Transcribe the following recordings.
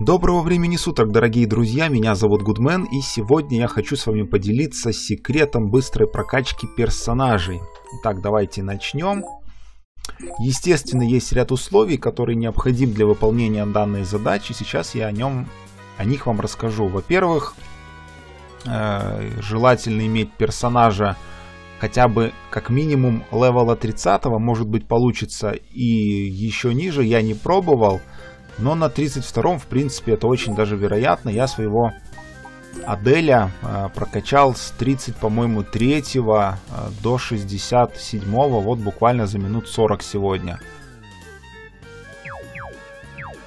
Доброго времени суток, дорогие друзья, меня зовут Гудмен, и сегодня я хочу с вами поделиться секретом быстрой прокачки персонажей. Итак, давайте начнем. Естественно, есть ряд условий, которые необходимы для выполнения данной задачи. Сейчас я о, нем, о них вам расскажу. Во-первых, э, желательно иметь персонажа хотя бы как минимум левела 30, может быть получится и еще ниже, я не пробовал. Но на 32-м, в принципе, это очень даже вероятно. Я своего Аделя э, прокачал с 30, по-моему, 3 э, до 67, вот буквально за минут 40 сегодня.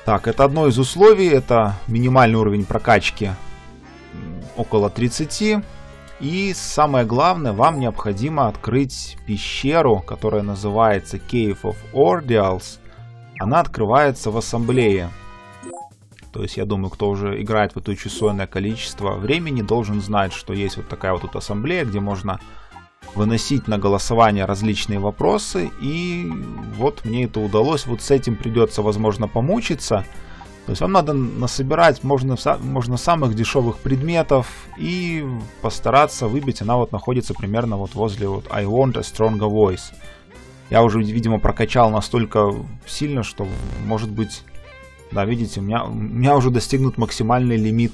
Так, это одно из условий, это минимальный уровень прокачки около 30. И самое главное, вам необходимо открыть пещеру, которая называется Cave of Ordeals она открывается в ассамблее. То есть, я думаю, кто уже играет в это часовое количество времени, должен знать, что есть вот такая вот тут ассамблея, где можно выносить на голосование различные вопросы. И вот мне это удалось. Вот с этим придется, возможно, помучиться. То есть вам надо насобирать можно, можно самых дешевых предметов и постараться выбить. Она вот находится примерно вот возле вот I want a stronger voice. Я уже, видимо, прокачал настолько сильно, что, может быть, да, видите, у меня, у меня уже достигнут максимальный лимит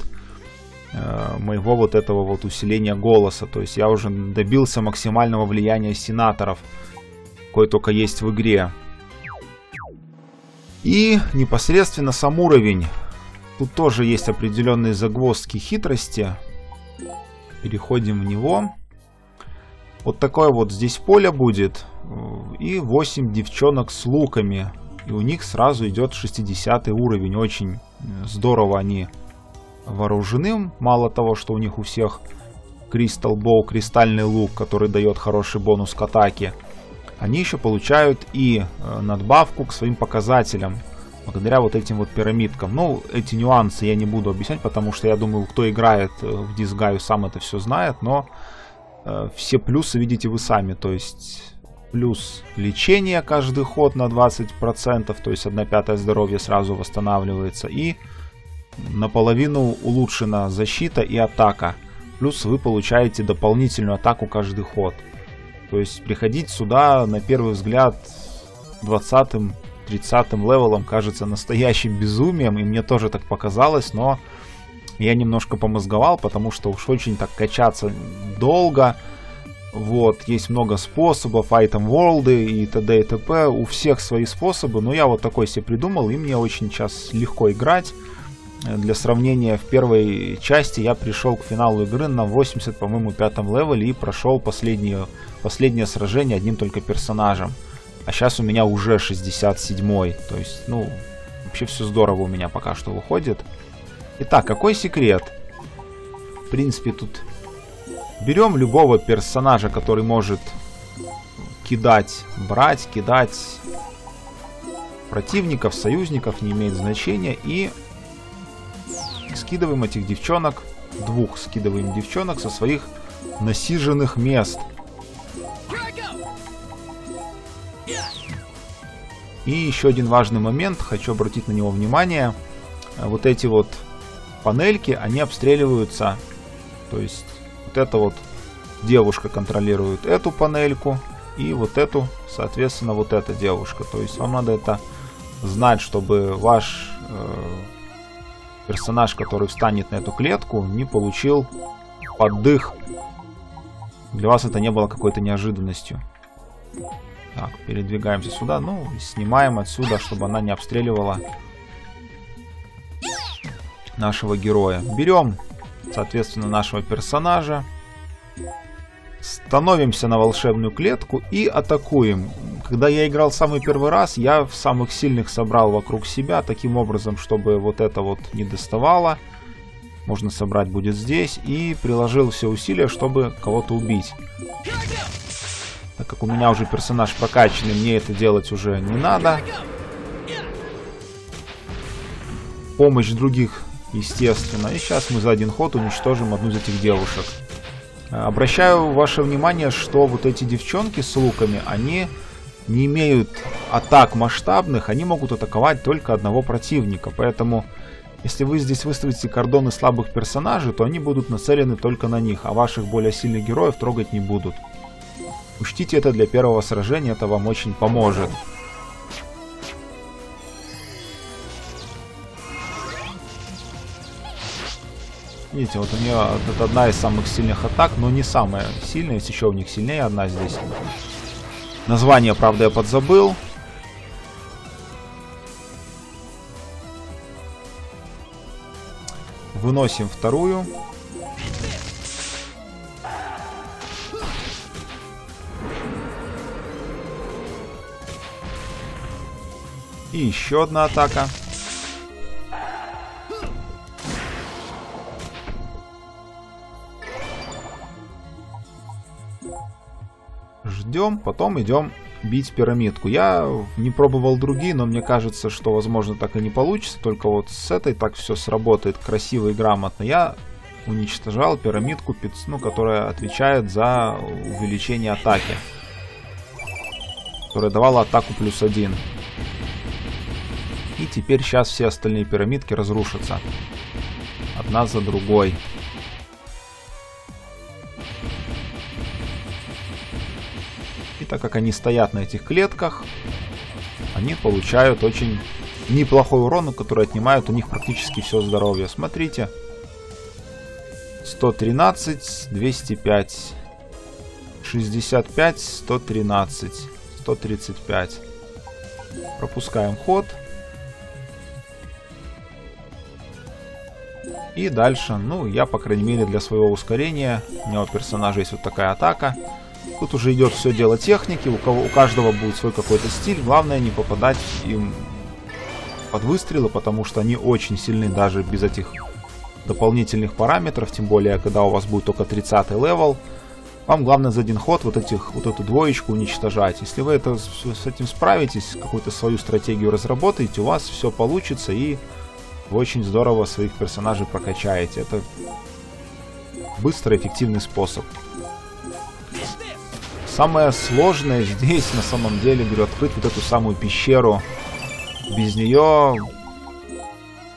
э, моего вот этого вот усиления голоса. То есть я уже добился максимального влияния сенаторов, какой только есть в игре. И непосредственно сам уровень. Тут тоже есть определенные загвоздки хитрости. Переходим в него. Вот такое вот здесь поле будет. И 8 девчонок с луками. И у них сразу идет 60 уровень. Очень здорово они вооружены. Мало того, что у них у всех Crystal Bow, кристальный лук, который дает хороший бонус к атаке. Они еще получают и э, надбавку к своим показателям. Благодаря вот этим вот пирамидкам. Ну, эти нюансы я не буду объяснять, потому что я думаю, кто играет э, в Дисгаю сам это все знает. Но э, все плюсы видите вы сами. То есть плюс лечение каждый ход на 20%, то есть 1 пятая здоровья сразу восстанавливается, и наполовину улучшена защита и атака. Плюс вы получаете дополнительную атаку каждый ход. То есть приходить сюда на первый взгляд 20-30 левелом кажется настоящим безумием, и мне тоже так показалось, но я немножко помозговал, потому что уж очень так качаться долго, вот, есть много способов, item world и т.д. и т.п. У всех свои способы, но я вот такой себе придумал, и мне очень сейчас легко играть. Для сравнения, в первой части я пришел к финалу игры на 80, по-моему, пятом левеле и прошел последнее, последнее сражение одним только персонажем. А сейчас у меня уже 67-й, то есть, ну, вообще все здорово у меня пока что выходит. Итак, какой секрет? В принципе, тут Берем любого персонажа, который может кидать, брать, кидать противников, союзников, не имеет значения. И скидываем этих девчонок, двух скидываем девчонок со своих насиженных мест. И еще один важный момент, хочу обратить на него внимание. Вот эти вот панельки, они обстреливаются, то есть вот эта вот девушка контролирует эту панельку. И вот эту, соответственно, вот эта девушка. То есть вам надо это знать, чтобы ваш э, персонаж, который встанет на эту клетку, не получил поддых. Для вас это не было какой-то неожиданностью. Так, передвигаемся сюда. Ну, снимаем отсюда, чтобы она не обстреливала нашего героя. Берем соответственно, нашего персонажа. Становимся на волшебную клетку и атакуем. Когда я играл самый первый раз, я в самых сильных собрал вокруг себя, таким образом, чтобы вот это вот не доставало. Можно собрать будет здесь. И приложил все усилия, чтобы кого-то убить. Так как у меня уже персонаж прокачанный, мне это делать уже не надо. Помощь других естественно. И сейчас мы за один ход уничтожим одну из этих девушек. Обращаю ваше внимание, что вот эти девчонки с луками, они не имеют атак масштабных, они могут атаковать только одного противника. Поэтому Если вы здесь выставите кордоны слабых персонажей, то они будут нацелены только на них, а ваших более сильных героев трогать не будут. Учтите это для первого сражения, это вам очень поможет. Видите, вот у нее это одна из самых сильных атак, но не самая сильная, есть еще у них сильнее одна здесь. Название, правда, я подзабыл. Выносим вторую. И еще одна атака. Ждем, потом идем бить пирамидку. Я не пробовал другие, но мне кажется, что возможно так и не получится. Только вот с этой так все сработает красиво и грамотно. Я уничтожал пирамидку, ну, которая отвечает за увеличение атаки. Которая давала атаку плюс один. И теперь сейчас все остальные пирамидки разрушатся. Одна за другой. Так как они стоят на этих клетках, они получают очень неплохой урон, который отнимает у них практически все здоровье. Смотрите. 113, 205, 65, 113, 135. Пропускаем ход. И дальше, ну, я, по крайней мере, для своего ускорения, у него персонажа есть вот такая атака. Тут уже идет все дело техники, у, кого, у каждого будет свой какой-то стиль. Главное не попадать им под выстрелы, потому что они очень сильны даже без этих дополнительных параметров, тем более, когда у вас будет только 30 level. Вам главное за один ход вот, этих, вот эту двоечку уничтожать. Если вы это, с этим справитесь, какую-то свою стратегию разработаете, у вас все получится и вы очень здорово своих персонажей прокачаете. Это быстрый, эффективный способ. Самое сложное здесь, на самом деле, говорю, открыть вот эту самую пещеру. Без нее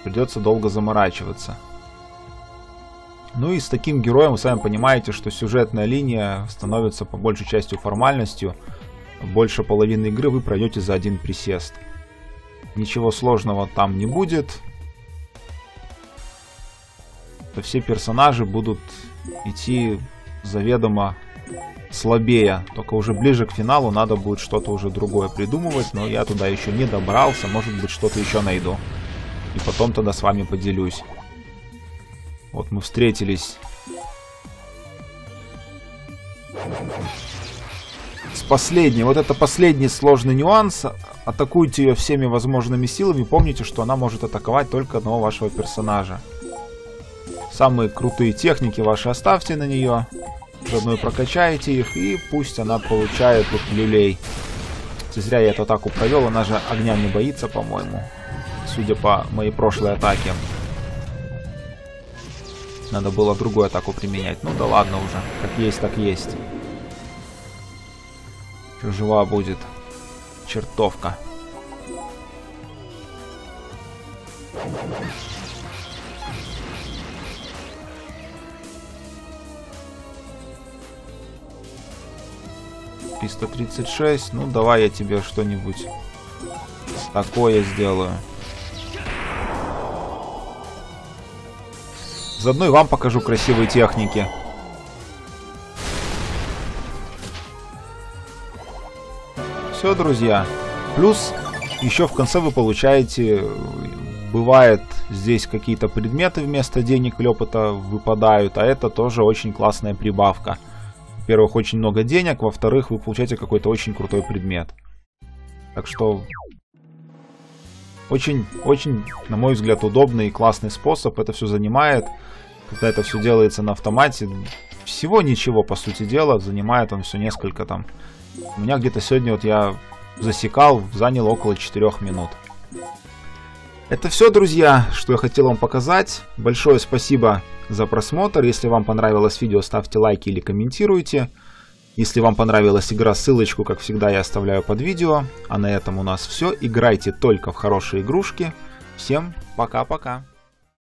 придется долго заморачиваться. Ну и с таким героем вы сами понимаете, что сюжетная линия становится по большей части формальностью. Больше половины игры вы пройдете за один присест. Ничего сложного там не будет. Все персонажи будут идти заведомо слабее. Только уже ближе к финалу надо будет что-то уже другое придумывать, но я туда еще не добрался, может быть что-то еще найду. И потом тогда с вами поделюсь. Вот мы встретились с последней. Вот это последний сложный нюанс. Атакуйте ее всеми возможными силами. Помните, что она может атаковать только одного вашего персонажа. Самые крутые техники ваши оставьте на нее. Заодно и прокачаете их, и пусть она получает вот люлей. Зря я эту атаку провел, она же огня не боится, по-моему. Судя по моей прошлой атаке. Надо было другую атаку применять. Ну да ладно уже. Как есть, так есть. Еще жива будет. Чертовка. 336. Ну, давай я тебе что-нибудь такое сделаю. Заодно и вам покажу красивые техники. Все, друзья. Плюс еще в конце вы получаете... Бывает здесь какие-то предметы вместо денег или опыта выпадают, а это тоже очень классная прибавка во-первых, очень много денег, во-вторых, вы получаете какой-то очень крутой предмет. Так что очень, очень, на мой взгляд, удобный и классный способ. Это все занимает, когда это все делается на автомате, всего ничего, по сути дела, занимает он все несколько там. У меня где-то сегодня вот я засекал, занял около 4 минут. Это все, друзья, что я хотел вам показать. Большое спасибо за просмотр. Если вам понравилось видео, ставьте лайки или комментируйте. Если вам понравилась игра, ссылочку, как всегда, я оставляю под видео. А на этом у нас все. Играйте только в хорошие игрушки. Всем пока-пока.